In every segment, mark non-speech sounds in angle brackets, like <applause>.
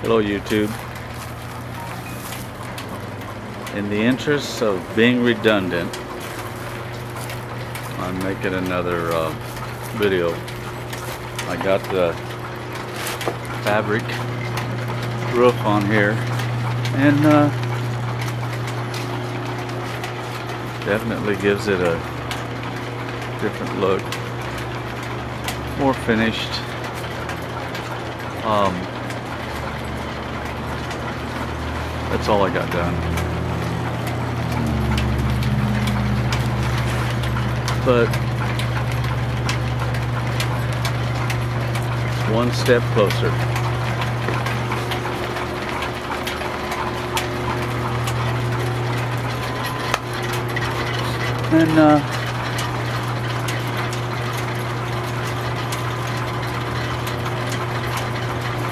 Hello YouTube. In the interest of being redundant, I'm making another uh, video. I got the fabric roof on here and uh, definitely gives it a different look more finished um, that's all I got done but one step closer. And uh,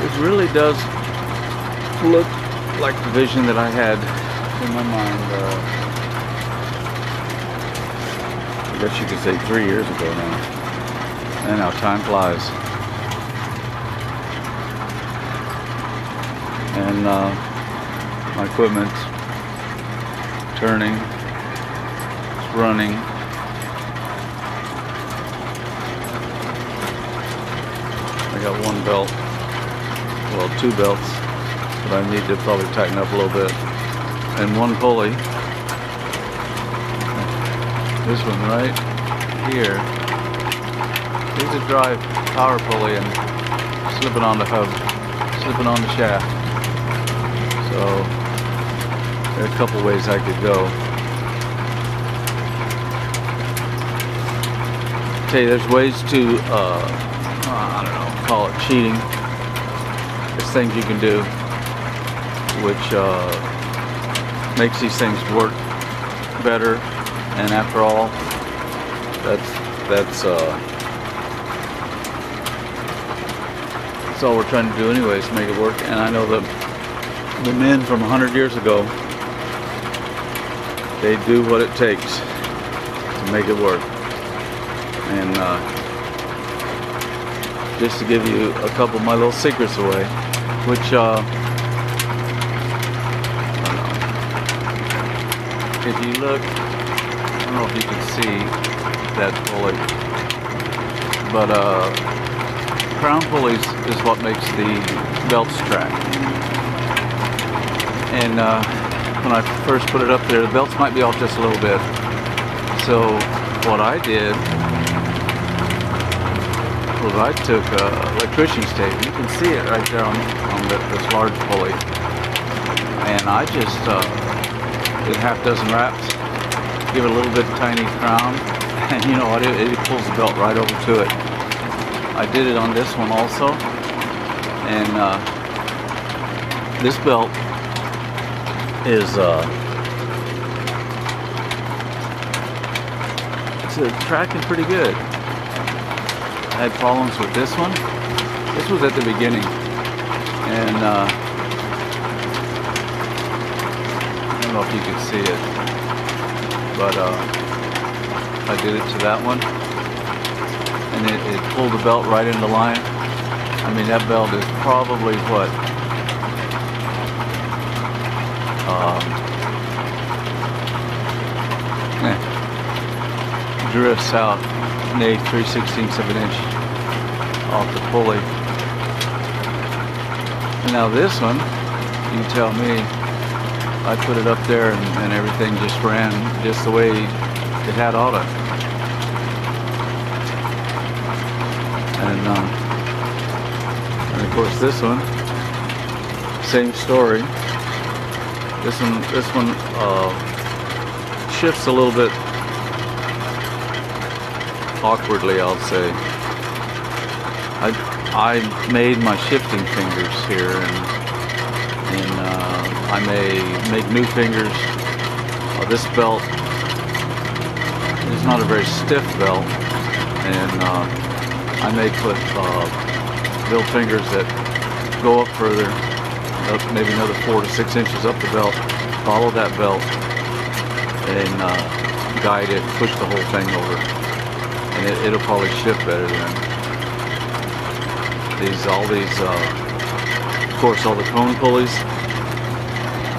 it really does look like the vision that I had in my mind uh, I guess you could say three years ago now. And now time flies. And uh, my equipment turning it's running. I got one belt, well two belts I need to probably tighten up a little bit. And one pulley. This one right here. Here's a drive power pulley and slipping on the hub, slipping on the shaft. So there are a couple ways I could go. tell you, there's ways to, uh, I don't know, call it cheating. There's things you can do which uh, makes these things work better. And after all, that's that's uh, that's all we're trying to do anyways, make it work. And I know that the men from 100 years ago, they do what it takes to make it work and uh, just to give you a couple of my little secrets away which uh, if you look I don't know if you can see that pulley but uh, crown pulleys is what makes the belts track and uh, when I first put it up there the belts might be off just a little bit so what I did was I took electrician's tape. You can see it right there on, on the, this large pulley. And I just uh, did half dozen wraps, give it a little bit tiny crown, <laughs> and you know what, it, it pulls the belt right over to it. I did it on this one also, and uh, this belt is uh, it's uh, tracking pretty good. I had problems with this one. This was at the beginning. And uh, I don't know if you can see it. But uh, I did it to that one. And it, it pulled the belt right into line. I mean, that belt is probably what? Um, eh, drifts out an 8 3 16ths of an inch off the pulley. And now this one, you tell me, I put it up there and, and everything just ran just the way it had ought to. And, um, and of course this one, same story. This one, this one uh, shifts a little bit awkwardly, I'll say. I, I made my shifting fingers here, and, and uh, I may make new fingers. Uh, this belt is not a very stiff belt, and uh, I may put uh, build fingers that go up further, up maybe another four to six inches up the belt, follow that belt, and uh, guide it, push the whole thing over and it, will probably shift better than these all these Of course, all the cone pulleys,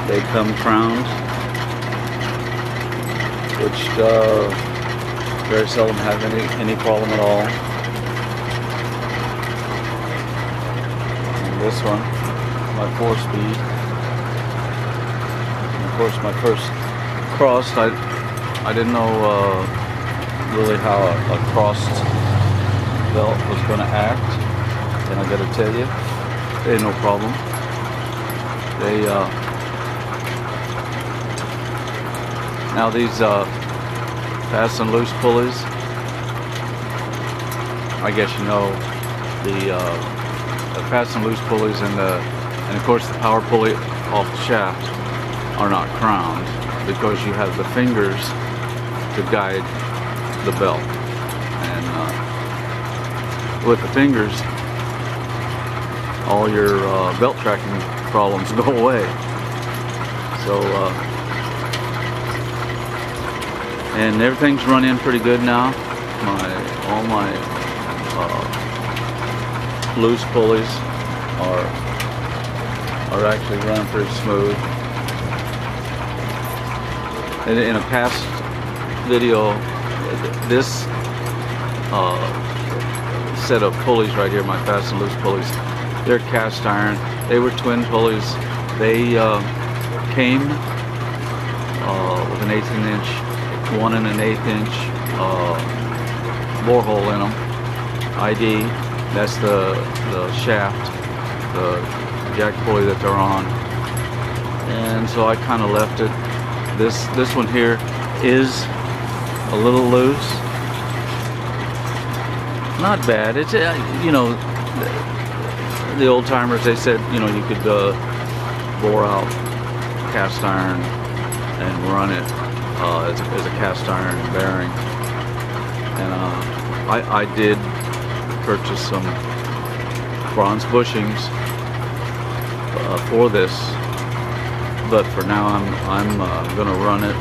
they come crowned, which uh, very seldom have any, any problem at all. And this one, my four speed. And of course, my first crossed, I, I didn't know uh, really how a, a crossed belt was going to act. And I got to tell you, had no problem. They, uh, now these uh, fast and loose pulleys, I guess you know, the, uh, the fast and loose pulleys and the, and of course the power pulley off the shaft are not crowned because you have the fingers to guide the belt. And uh, with the fingers, all your uh, belt tracking problems <laughs> go away. So, uh, and everything's running pretty good now. My all my uh, loose pulleys are are actually running pretty smooth. In, in a past video, this uh, set of pulleys right here, my fast and loose pulleys, they're cast iron. They were twin pulleys. They uh, came uh, with an 18 inch, one and an eighth inch uh, borehole in them. ID, that's the, the shaft, the jack pulley that they're on. And so I kind of left it. This, this one here is a little loose. Not bad. It's, uh, you know, the old timers, they said, you know, you could uh, bore out cast iron and run it uh, as, a, as, a, cast iron bearing. And uh, I, I, did purchase some bronze bushings uh, for this, but for now I'm, I'm uh, going to run it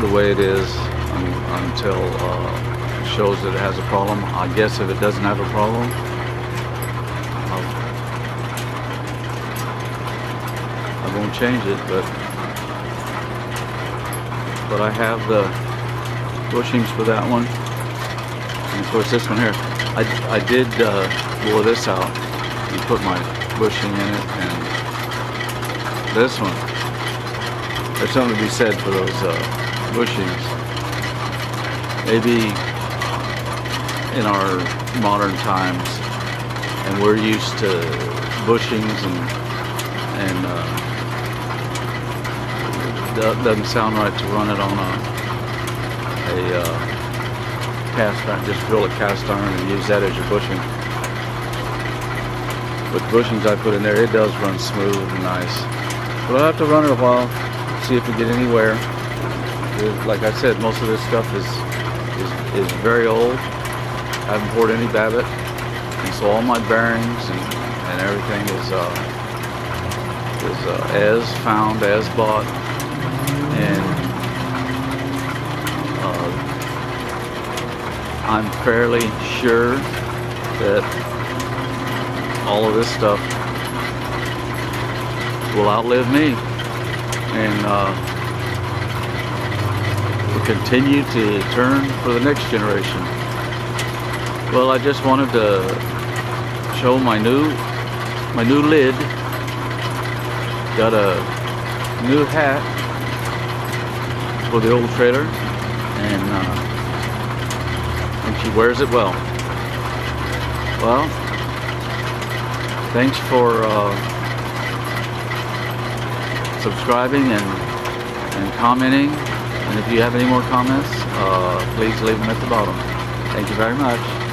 the way it is until uh, it shows that it has a problem. I guess if it doesn't have a problem, won't change it, but but I have the bushings for that one. And of course this one here. I, I did uh, bore this out and put my bushing in it and this one. There's something to be said for those uh, bushings. Maybe in our modern times and we're used to bushings and and uh, doesn't sound right to run it on a, a uh, cast iron, just drill a cast iron and use that as your bushing. With bushings I put in there, it does run smooth and nice. But I'll have to run it a while, see if we get anywhere. Like I said, most of this stuff is, is, is very old. I haven't poured any Babbitt. And so all my bearings and, and everything is, uh, is uh, as found, as bought, and uh, I'm fairly sure that all of this stuff will outlive me and uh, will continue to turn for the next generation. Well, I just wanted to show my new my new lid. Got a new hat for the old trailer and, uh, and she wears it well. Well, thanks for uh, subscribing and, and commenting. And if you have any more comments, uh, please leave them at the bottom. Thank you very much.